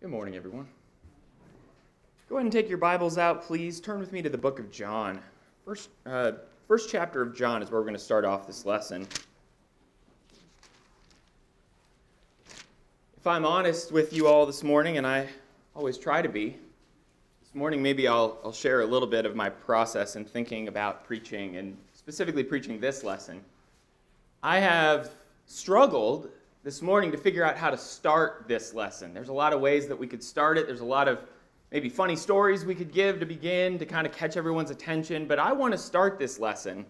Good morning, everyone. Go ahead and take your Bibles out, please. Turn with me to the book of John. First, uh, first chapter of John is where we're going to start off this lesson. If I'm honest with you all this morning, and I always try to be, this morning maybe I'll, I'll share a little bit of my process in thinking about preaching, and specifically preaching this lesson. I have struggled this morning to figure out how to start this lesson. There's a lot of ways that we could start it. There's a lot of maybe funny stories we could give to begin to kind of catch everyone's attention, but I want to start this lesson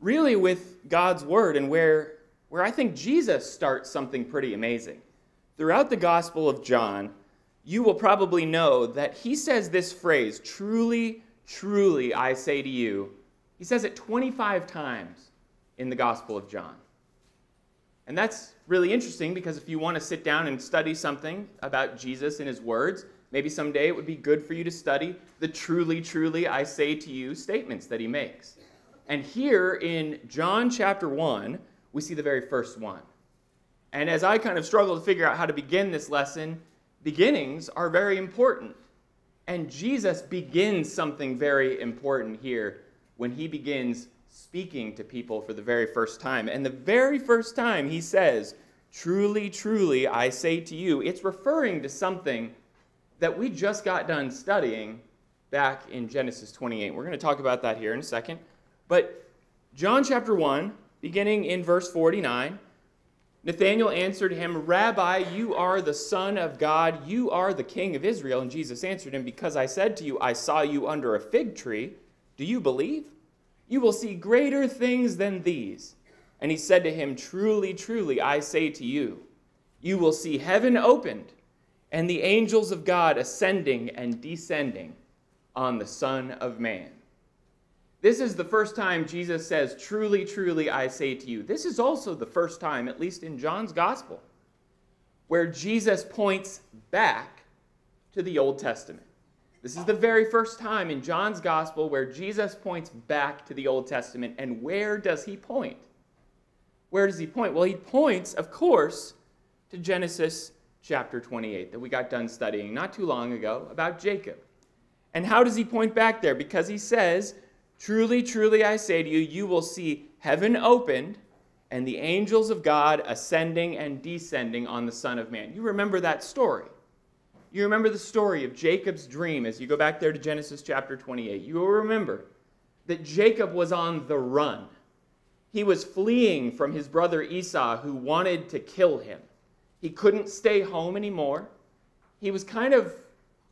really with God's word and where where I think Jesus starts something pretty amazing. Throughout the Gospel of John, you will probably know that he says this phrase, truly, truly I say to you. He says it 25 times in the Gospel of John. And that's really interesting because if you want to sit down and study something about Jesus and his words, maybe someday it would be good for you to study the truly, truly, I say to you statements that he makes. And here in John chapter 1, we see the very first one. And as I kind of struggle to figure out how to begin this lesson, beginnings are very important. And Jesus begins something very important here when he begins speaking to people for the very first time. And the very first time he says, Truly, truly, I say to you, it's referring to something that we just got done studying back in Genesis 28. We're going to talk about that here in a second. But John chapter 1, beginning in verse 49, Nathanael answered him, Rabbi, you are the Son of God, you are the King of Israel. And Jesus answered him, Because I said to you, I saw you under a fig tree, do you believe? You will see greater things than these. And he said to him, Truly, truly, I say to you, you will see heaven opened and the angels of God ascending and descending on the Son of Man. This is the first time Jesus says, Truly, truly, I say to you. This is also the first time, at least in John's Gospel, where Jesus points back to the Old Testament. This is the very first time in John's gospel where Jesus points back to the Old Testament. And where does he point? Where does he point? Well, he points, of course, to Genesis chapter 28 that we got done studying not too long ago about Jacob. And how does he point back there? Because he says, Truly, truly, I say to you, you will see heaven opened and the angels of God ascending and descending on the Son of Man. You remember that story. You remember the story of Jacob's dream as you go back there to Genesis chapter 28. You will remember that Jacob was on the run. He was fleeing from his brother Esau, who wanted to kill him. He couldn't stay home anymore. He was kind of,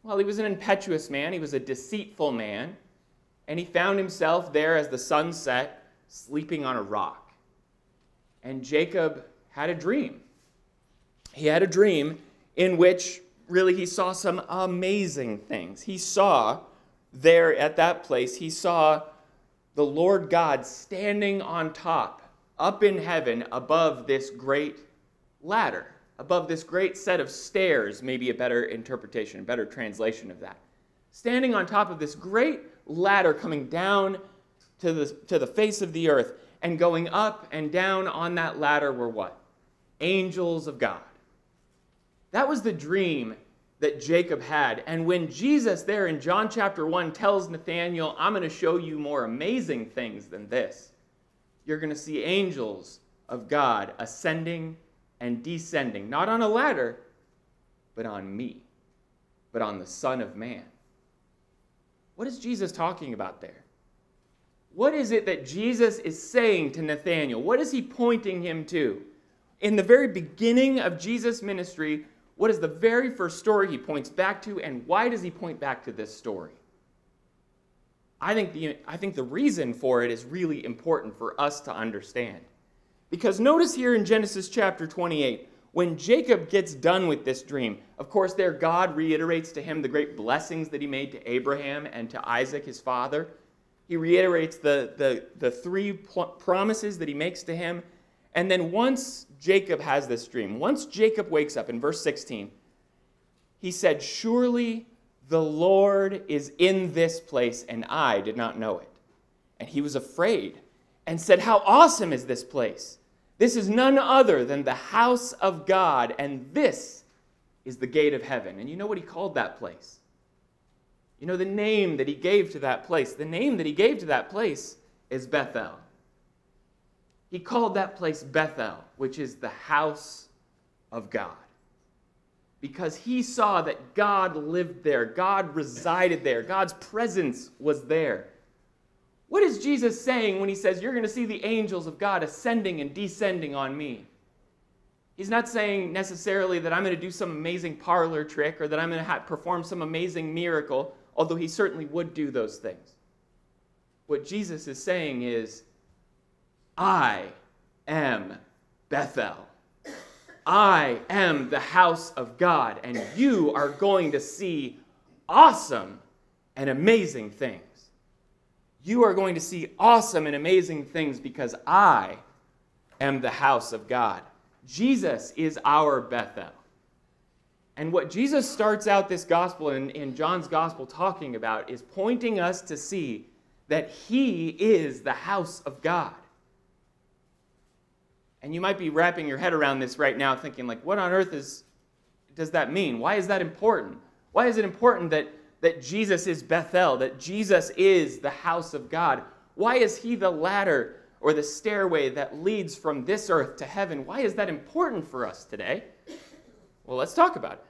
well, he was an impetuous man, he was a deceitful man, and he found himself there as the sun set, sleeping on a rock. And Jacob had a dream. He had a dream in which really, he saw some amazing things. He saw there at that place, he saw the Lord God standing on top, up in heaven, above this great ladder, above this great set of stairs, maybe a better interpretation, a better translation of that. Standing on top of this great ladder coming down to the, to the face of the earth, and going up and down on that ladder were what? Angels of God. That was the dream that Jacob had. And when Jesus, there in John chapter 1, tells Nathanael, I'm going to show you more amazing things than this, you're going to see angels of God ascending and descending, not on a ladder, but on me, but on the Son of Man. What is Jesus talking about there? What is it that Jesus is saying to Nathanael? What is he pointing him to? In the very beginning of Jesus' ministry, what is the very first story he points back to, and why does he point back to this story? I think the, I think the reason for it is really important for us to understand. Because notice here in Genesis chapter 28, when Jacob gets done with this dream, of course, there God reiterates to him the great blessings that he made to Abraham and to Isaac, his father. He reiterates the, the, the three promises that he makes to him. And then once Jacob has this dream, once Jacob wakes up in verse 16, he said, Surely the Lord is in this place, and I did not know it. And he was afraid and said, How awesome is this place! This is none other than the house of God, and this is the gate of heaven. And you know what he called that place? You know the name that he gave to that place? The name that he gave to that place is Bethel. He called that place Bethel, which is the house of God. Because he saw that God lived there, God resided there, God's presence was there. What is Jesus saying when he says, You're going to see the angels of God ascending and descending on me? He's not saying necessarily that I'm going to do some amazing parlor trick or that I'm going to perform some amazing miracle, although he certainly would do those things. What Jesus is saying is, I am Bethel. I am the house of God, and you are going to see awesome and amazing things you are going to see awesome and amazing things because I am the house of God. Jesus is our Bethel. And what Jesus starts out this gospel in, in John's gospel talking about is pointing us to see that he is the house of God. And you might be wrapping your head around this right now thinking like what on earth is does that mean? Why is that important? Why is it important that that Jesus is Bethel, that Jesus is the house of God? Why is he the ladder or the stairway that leads from this earth to heaven? Why is that important for us today? Well, let's talk about it.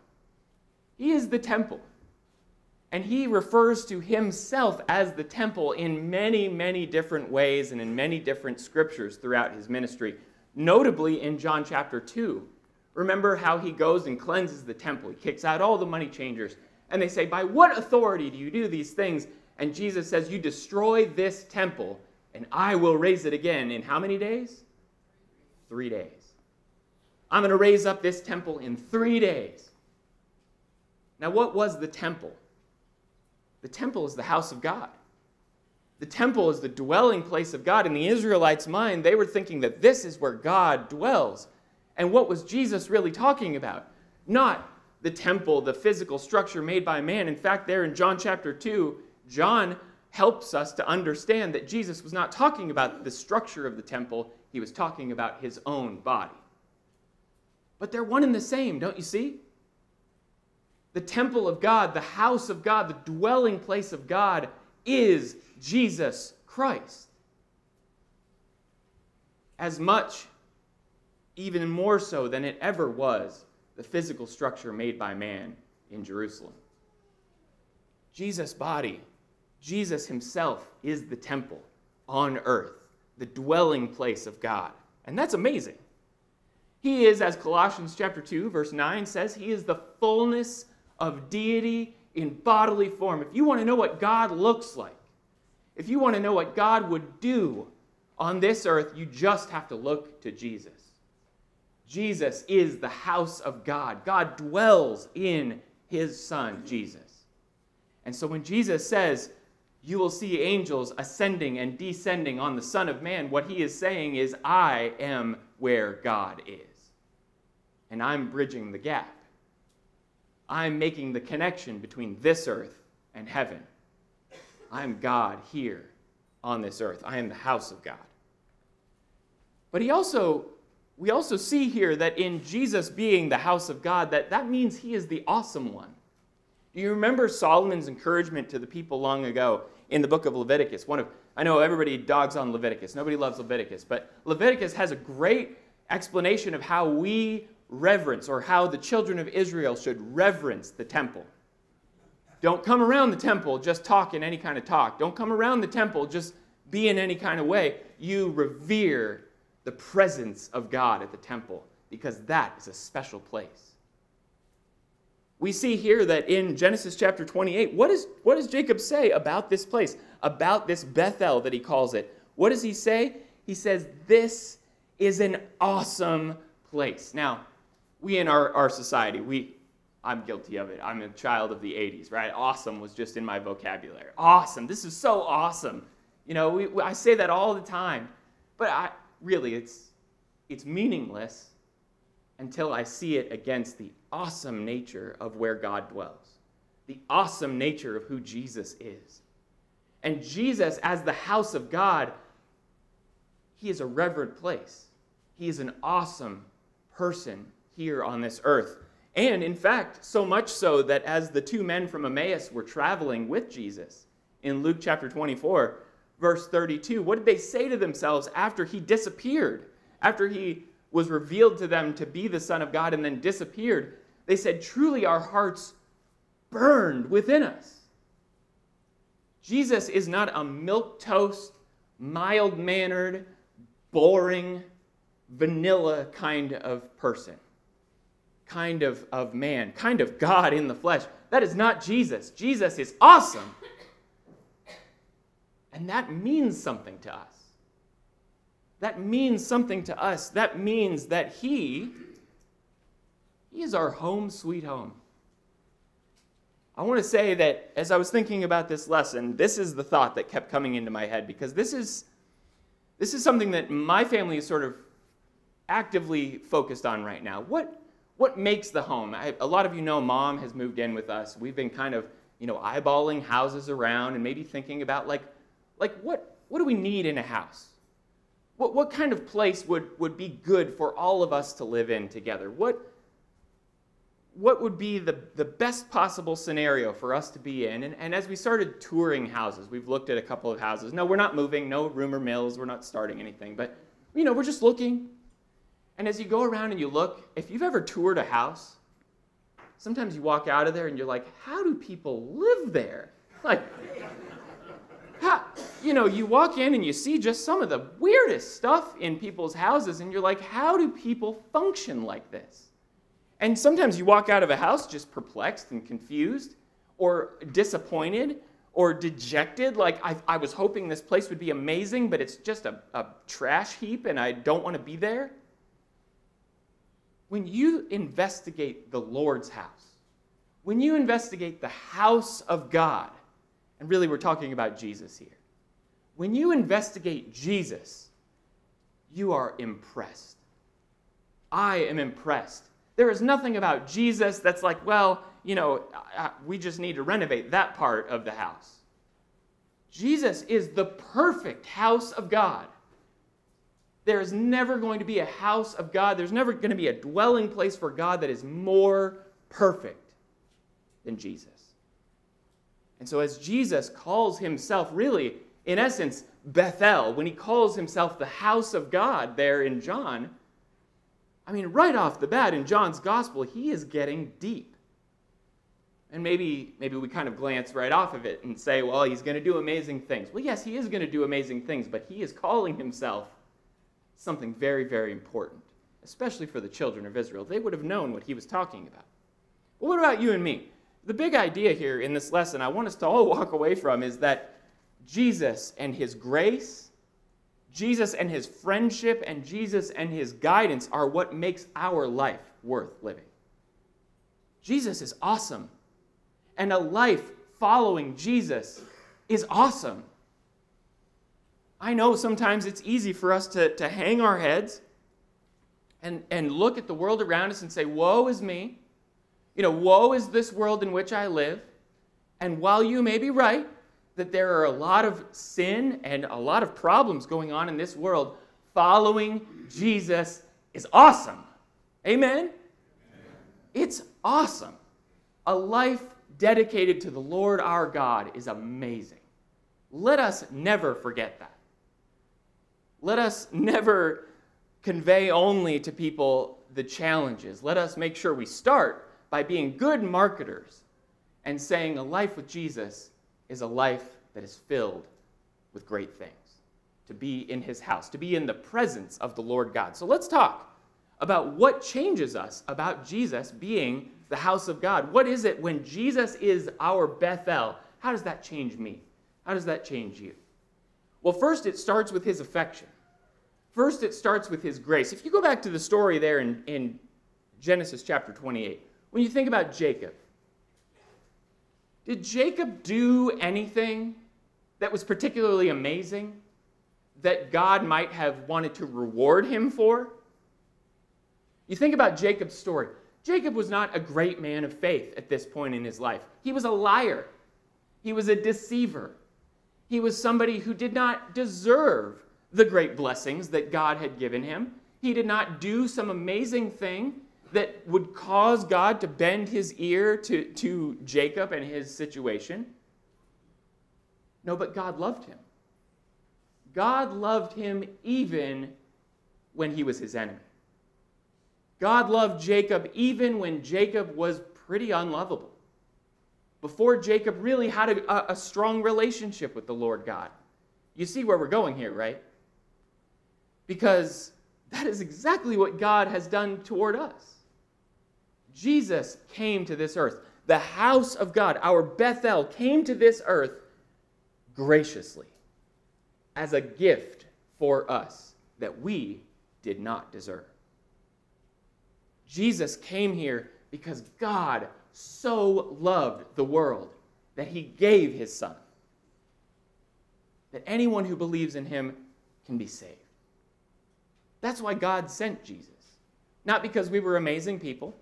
He is the temple. And he refers to himself as the temple in many, many different ways and in many different scriptures throughout his ministry, notably in John chapter 2. Remember how he goes and cleanses the temple. He kicks out all the money changers and they say, By what authority do you do these things? And Jesus says, You destroy this temple, and I will raise it again in how many days? Three days. I'm going to raise up this temple in three days. Now, what was the temple? The temple is the house of God. The temple is the dwelling place of God. In the Israelites' mind, they were thinking that this is where God dwells. And what was Jesus really talking about? Not the temple, the physical structure made by man. In fact, there in John chapter 2, John helps us to understand that Jesus was not talking about the structure of the temple, he was talking about his own body. But they're one and the same, don't you see? The temple of God, the house of God, the dwelling place of God is Jesus Christ. As much, even more so than it ever was the physical structure made by man in Jerusalem. Jesus' body, Jesus himself, is the temple on earth, the dwelling place of God. And that's amazing. He is, as Colossians chapter 2, verse 9 says, he is the fullness of deity in bodily form. If you want to know what God looks like, if you want to know what God would do on this earth, you just have to look to Jesus. Jesus is the house of God. God dwells in his Son, Jesus. And so when Jesus says, You will see angels ascending and descending on the Son of Man, what he is saying is, I am where God is. And I'm bridging the gap. I'm making the connection between this earth and heaven. I'm God here on this earth. I am the house of God. But he also we also see here that in Jesus being the house of God, that that means he is the awesome one. Do you remember Solomon's encouragement to the people long ago in the book of Leviticus? One of I know everybody dogs on Leviticus. Nobody loves Leviticus, but Leviticus has a great explanation of how we reverence or how the children of Israel should reverence the temple. Don't come around the temple just talk in any kind of talk. Don't come around the temple just be in any kind of way. You revere the presence of God at the temple because that is a special place. We see here that in Genesis chapter 28, what, is, what does Jacob say about this place, about this Bethel that he calls it? What does he say? He says, This is an awesome place. Now, we in our, our society, we, I'm guilty of it. I'm a child of the 80s, right? Awesome was just in my vocabulary. Awesome. This is so awesome. You know, we, I say that all the time. But I, really, it's, it's meaningless until I see it against the awesome nature of where God dwells, the awesome nature of who Jesus is. And Jesus, as the house of God, he is a reverent place. He is an awesome person here on this earth. And in fact, so much so that as the two men from Emmaus were traveling with Jesus in Luke chapter 24, verse 32, what did they say to themselves after he disappeared? After he was revealed to them to be the Son of God and then disappeared, they said, Truly our hearts burned within us. Jesus is not a milk toast, mild mannered, boring, vanilla kind of person, kind of, of man, kind of God in the flesh. That is not Jesus. Jesus is awesome. And that means something to us. That means something to us. That means that He, He is our home sweet home. I want to say that as I was thinking about this lesson, this is the thought that kept coming into my head because this is, this is something that my family is sort of actively focused on right now. What, what makes the home? I, a lot of you know mom has moved in with us. We've been kind of, you know, eyeballing houses around and maybe thinking about like, like what, what do we need in a house? What, what kind of place would, would be good for all of us to live in together? What, what would be the, the best possible scenario for us to be in? And, and as we started touring houses, we've looked at a couple of houses. No, we're not moving, no rumor mills, we're not starting anything, but you know, we're just looking. And as you go around and you look, if you've ever toured a house, sometimes you walk out of there and you're like, how do people live there? Like, how, you know, you walk in and you see just some of the weirdest stuff in people's houses, and you're like, how do people function like this? And sometimes you walk out of a house just perplexed and confused or disappointed or dejected. Like, I, I was hoping this place would be amazing, but it's just a, a trash heap and I don't want to be there. When you investigate the Lord's house, when you investigate the house of God, and really we're talking about Jesus here, when you investigate Jesus, you are impressed. I am impressed there is nothing about Jesus that's like, well, you know, we just need to renovate that part of the house. Jesus is the perfect house of God. There is never going to be a house of God, there's never going to be a dwelling place for God that is more perfect than Jesus. And so, as Jesus calls himself, really, in essence, Bethel, when he calls himself the house of God there in John, I mean, right off the bat in John's gospel, he is getting deep. And maybe, maybe we kind of glance right off of it and say, well, he's going to do amazing things. Well, yes, he is going to do amazing things, but he is calling himself something very, very important, especially for the children of Israel. They would have known what he was talking about. But what about you and me? The big idea here in this lesson I want us to all walk away from is that Jesus and his grace Jesus and his friendship and Jesus and his guidance are what makes our life worth living. Jesus is awesome. And a life following Jesus is awesome. I know sometimes it's easy for us to, to hang our heads and, and look at the world around us and say, Woe is me. You know, woe is this world in which I live. And while you may be right, that there are a lot of sin and a lot of problems going on in this world, following Jesus is awesome. Amen? Amen? It's awesome. A life dedicated to the Lord our God is amazing. Let us never forget that. Let us never convey only to people the challenges. Let us make sure we start by being good marketers and saying a life with Jesus is a life that is filled with great things. To be in his house, to be in the presence of the Lord God. So let's talk about what changes us about Jesus being the house of God. What is it when Jesus is our Bethel? How does that change me? How does that change you? Well, first, it starts with his affection. First, it starts with his grace. If you go back to the story there in, in Genesis chapter 28, when you think about Jacob, did Jacob do anything that was particularly amazing that God might have wanted to reward him for? You think about Jacob's story. Jacob was not a great man of faith at this point in his life. He was a liar, he was a deceiver, he was somebody who did not deserve the great blessings that God had given him. He did not do some amazing thing that would cause God to bend his ear to, to Jacob and his situation. No, but God loved him. God loved him even when he was his enemy. God loved Jacob even when Jacob was pretty unlovable. Before Jacob really had a, a, strong relationship with the Lord God. You see where we're going here, right? Because that is exactly what God has done toward us. Jesus came to this earth. The house of God, our Bethel, came to this earth graciously as a gift for us that we did not deserve. Jesus came here because God so loved the world that he gave his son, that anyone who believes in him can be saved. That's why God sent Jesus. Not because we were amazing people,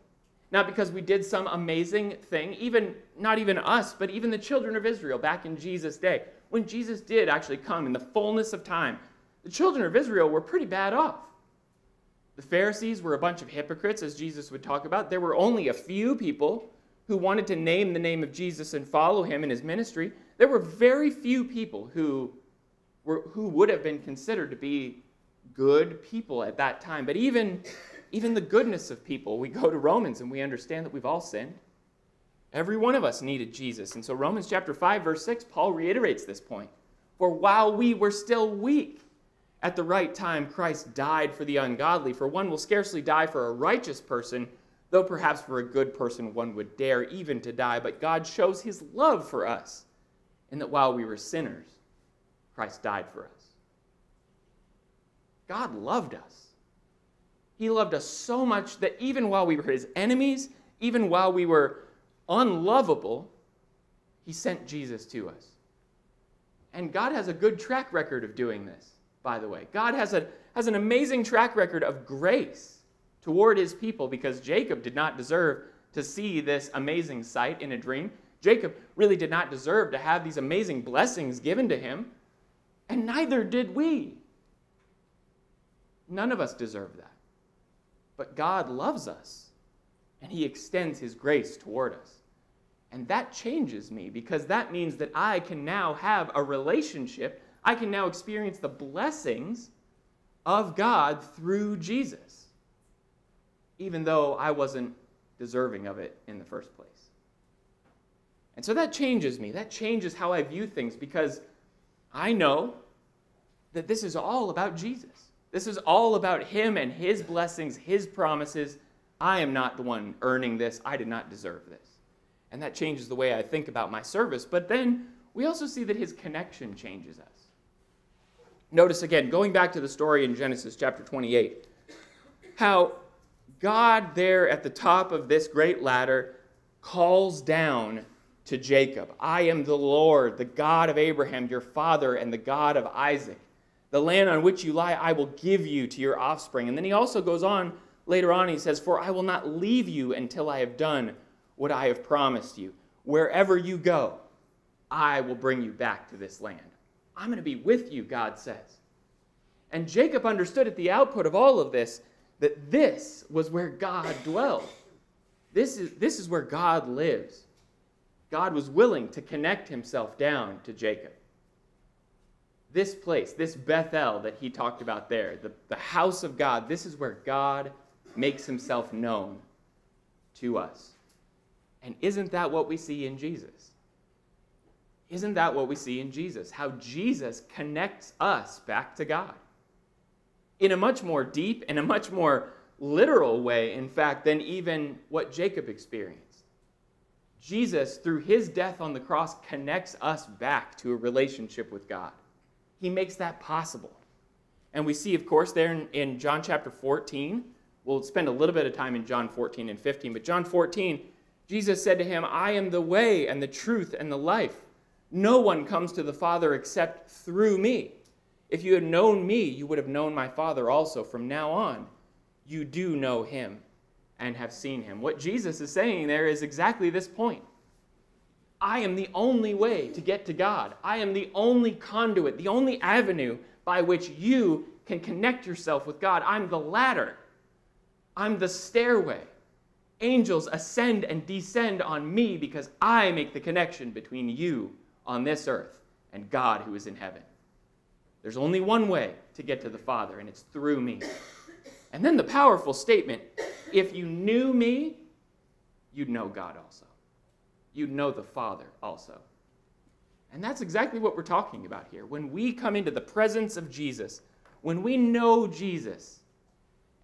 not because we did some amazing thing, even not even us, but even the children of Israel back in Jesus' day. When Jesus did actually come in the fullness of time, the children of Israel were pretty bad off. The Pharisees were a bunch of hypocrites, as Jesus would talk about. There were only a few people who wanted to name the name of Jesus and follow him in his ministry. There were very few people who, were, who would have been considered to be good people at that time. But even, even the goodness of people, we go to Romans and we understand that we've all sinned. Every one of us needed Jesus. And so, Romans chapter 5, verse 6, Paul reiterates this point. For while we were still weak, at the right time, Christ died for the ungodly. For one will scarcely die for a righteous person, though perhaps for a good person one would dare even to die. But God shows his love for us, in that while we were sinners, Christ died for us. God loved us. He loved us so much that even while we were his enemies, even while we were unlovable, he sent Jesus to us. And God has a good track record of doing this, by the way. God has, a, has an amazing track record of grace toward his people because Jacob did not deserve to see this amazing sight in a dream. Jacob really did not deserve to have these amazing blessings given to him, and neither did we. None of us deserve that. But God loves us, and He extends His grace toward us. And that changes me because that means that I can now have a relationship. I can now experience the blessings of God through Jesus, even though I wasn't deserving of it in the first place. And so that changes me. That changes how I view things because I know that this is all about Jesus. This is all about Him and His blessings, His promises. I am not the one earning this. I did not deserve this. And that changes the way I think about my service. But then we also see that His connection changes us. Notice again, going back to the story in Genesis chapter 28, how God, there at the top of this great ladder, calls down to Jacob I am the Lord, the God of Abraham, your father, and the God of Isaac. The land on which you lie, I will give you to your offspring. And then he also goes on later on, he says, For I will not leave you until I have done what I have promised you. Wherever you go, I will bring you back to this land. I'm going to be with you, God says. And Jacob understood at the output of all of this that this was where God dwelled. This is, this is where God lives. God was willing to connect himself down to Jacob this place, this Bethel that he talked about there, the, the house of God, this is where God makes himself known to us. And isn't that what we see in Jesus? Isn't that what we see in Jesus? How Jesus connects us back to God in a much more deep and a much more literal way, in fact, than even what Jacob experienced. Jesus, through his death on the cross, connects us back to a relationship with God. He makes that possible. And we see, of course, there in, in, John chapter 14, we'll spend a little bit of time in John 14 and 15, but John 14, Jesus said to him, I am the way and the truth and the life. No one comes to the Father except through me. If you had known me, you would have known my Father also. From now on, you do know him and have seen him. What Jesus is saying there is exactly this point. I am the only way to get to God. I am the only conduit, the only avenue by which you can connect yourself with God. I'm the ladder. I'm the stairway angels ascend and descend on me because I make the connection between you on this earth and God who is in heaven. There's only one way to get to the Father, and it's through me. And then the powerful statement if you knew me, you'd know God also. You'd know the Father also. And that's exactly what we're talking about here. When we come into the presence of Jesus, when we know Jesus,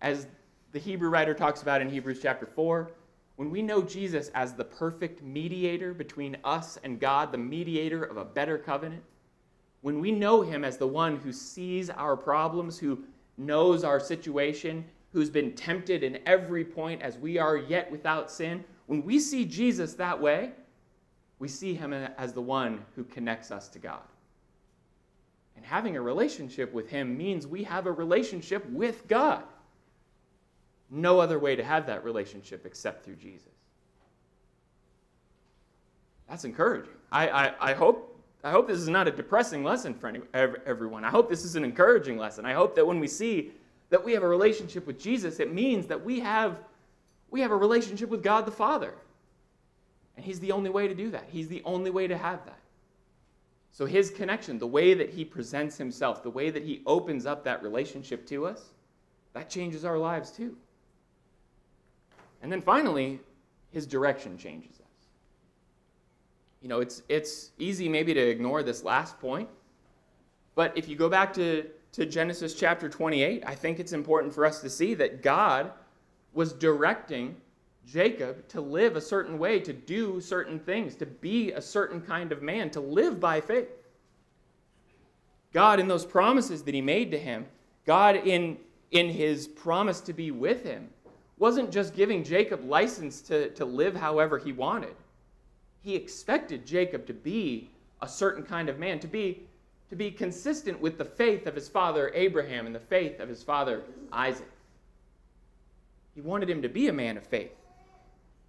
as the Hebrew writer talks about in Hebrews chapter 4, when we know Jesus as the perfect mediator between us and God, the mediator of a better covenant, when we know him as the one who sees our problems, who knows our situation, who's been tempted in every point as we are yet without sin, when we see Jesus that way, we see him as the one who connects us to God. And having a relationship with him means we have a relationship with God. No other way to have that relationship except through Jesus. That's encouraging. I, I, I, hope, I hope this is not a depressing lesson for any, everyone. I hope this is an encouraging lesson. I hope that when we see that we have a relationship with Jesus, it means that we have, we have a relationship with God the Father. And He's the only way to do that. He's the only way to have that. So, His connection, the way that He presents Himself, the way that He opens up that relationship to us, that changes our lives too. And then finally, His direction changes us. You know, it's, it's easy maybe to ignore this last point, but if you go back to to Genesis chapter 28, I think it's important for us to see that God was directing Jacob to live a certain way, to do certain things, to be a certain kind of man, to live by faith. God, in those promises that he made to him, God, in, in his promise to be with him, wasn't just giving Jacob license to, to live however he wanted. He expected Jacob to be a certain kind of man, to be to be consistent with the faith of his father Abraham and the faith of his father Isaac. He wanted him to be a man of faith.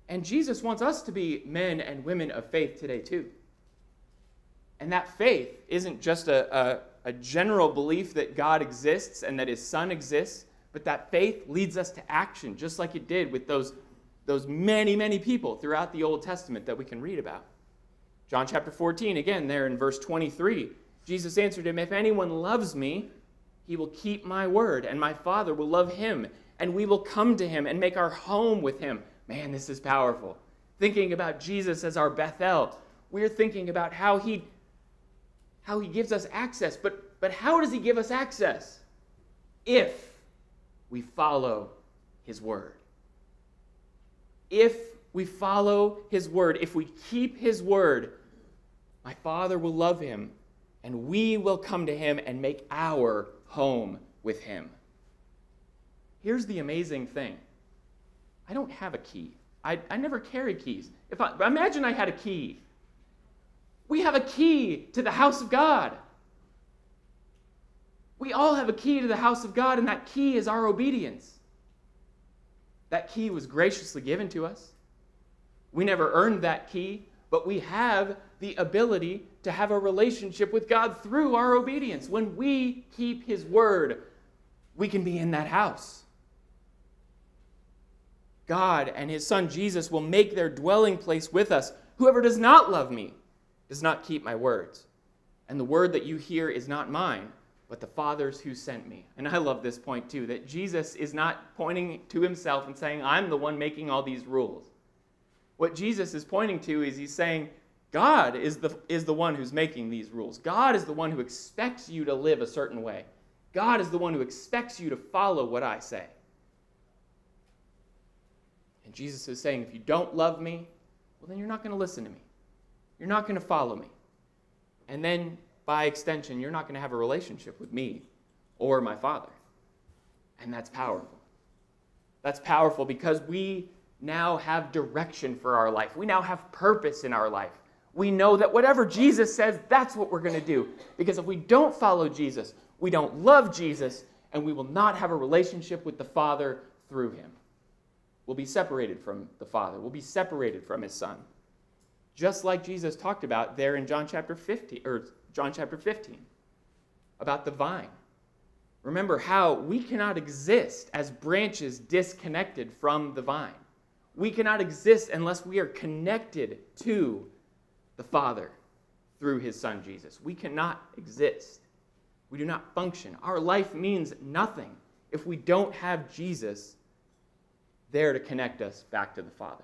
And Jesus wants us to be men and women of faith today, too. And that faith isn't just a, a, a, general belief that God exists and that his son exists, but that faith leads us to action, just like it did with those, those many, many people throughout the Old Testament that we can read about. John chapter 14, again, there in verse 23, Jesus answered him, If anyone loves me, he will keep my word, and my Father will love him, and we will come to him and make our home with him. Man, this is powerful. Thinking about Jesus as our Bethel, we're thinking about how he, how he gives us access. But, but how does he give us access? If we follow his word. If we follow his word, if we keep his word, my Father will love him and we will come to him and make our home with him. Here's the amazing thing I don't have a key. I, I never carry keys. If I, imagine I had a key. We have a key to the house of God. We all have a key to the house of God, and that key is our obedience. That key was graciously given to us. We never earned that key, but we have the ability to have a relationship with God through our obedience. When we keep His word, we can be in that house. God and His Son Jesus will make their dwelling place with us. Whoever does not love me does not keep my words. And the word that you hear is not mine, but the Father's who sent me. And I love this point too that Jesus is not pointing to himself and saying, I'm the one making all these rules. What Jesus is pointing to is he's saying, God is the, is the one who's making these rules. God is the one who expects you to live a certain way. God is the one who expects you to follow what I say. Jesus is saying, if you don't love me, well, then you're not going to listen to me. You're not going to follow me. And then, by extension, you're not going to have a relationship with me or my Father. And that's powerful. That's powerful because we now have direction for our life. We now have purpose in our life we know that whatever Jesus says, that's what we're going to do. Because if we don't follow Jesus, we don't love Jesus, and we will not have a relationship with the Father through him. We'll be separated from the Father, we'll be separated from his Son. Just like Jesus talked about there in John chapter 15, or John chapter 15, about the vine. Remember how we cannot exist as branches disconnected from the vine. We cannot exist unless we are connected to the Father through his Son Jesus. We cannot exist. We do not function. Our life means nothing if we don't have Jesus there to connect us back to the Father.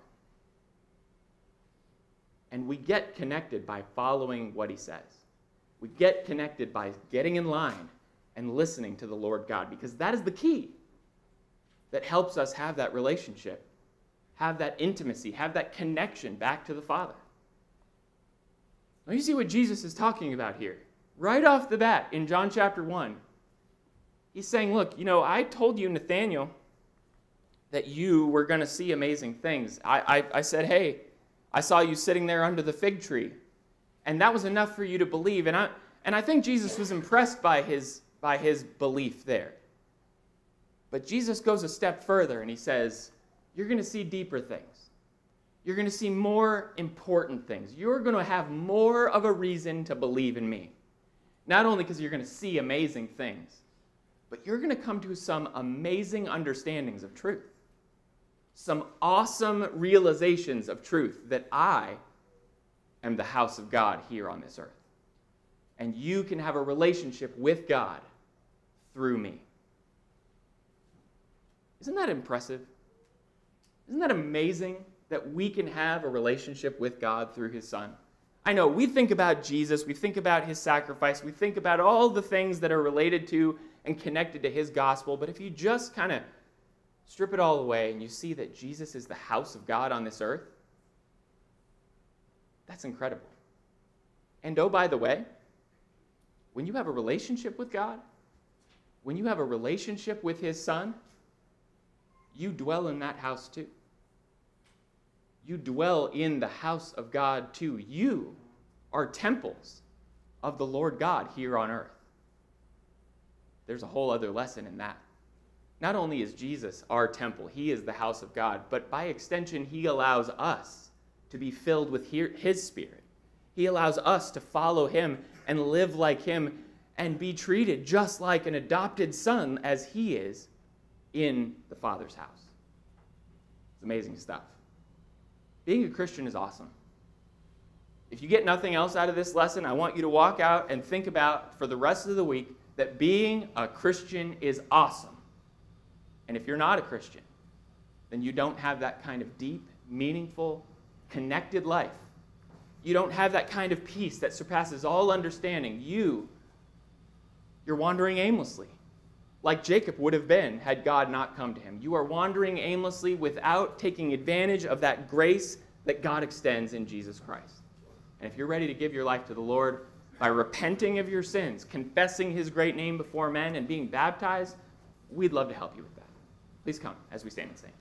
And we get connected by following what he says. We get connected by getting in line and listening to the Lord God because that is the key that helps us have that relationship, have that intimacy, have that connection back to the Father. Now, you see what Jesus is talking about here. Right off the bat in John chapter 1, he's saying, Look, you know, I told you, Nathanael, that you were going to see amazing things. I, I, I said, Hey, I saw you sitting there under the fig tree. And that was enough for you to believe. And I, and I think Jesus was impressed by his, by his belief there. But Jesus goes a step further and he says, You're going to see deeper things. You're going to see more important things. You're going to have more of a reason to believe in me. Not only because you're going to see amazing things, but you're going to come to some amazing understandings of truth. Some awesome realizations of truth that I am the house of God here on this earth. And you can have a relationship with God through me. Isn't that impressive? Isn't that amazing that we can have a relationship with God through his Son? I know we think about Jesus, we think about his sacrifice, we think about all the things that are related to and connected to his gospel, but if you just kind of strip it all away and you see that Jesus is the house of God on this earth, that's incredible. And oh, by the way, when you have a relationship with God, when you have a relationship with His Son, you dwell in that house too. You dwell in the house of God too. You are temples of the Lord God here on earth. There's a whole other lesson in that. Not only is Jesus our temple, He is the house of God, but by extension, He allows us to be filled with His Spirit. He allows us to follow Him and live like Him and be treated just like an adopted son as He is in the Father's house. It's amazing stuff. Being a Christian is awesome. If you get nothing else out of this lesson, I want you to walk out and think about for the rest of the week that being a Christian is awesome. And if you're not a Christian, then you don't have that kind of deep, meaningful, connected life. You don't have that kind of peace that surpasses all understanding. You, you're wandering aimlessly, like Jacob would have been had God not come to him. You are wandering aimlessly without taking advantage of that grace that God extends in Jesus Christ. And if you're ready to give your life to the Lord by repenting of your sins, confessing his great name before men, and being baptized, we'd love to help you with that. Please come as we stand and sing.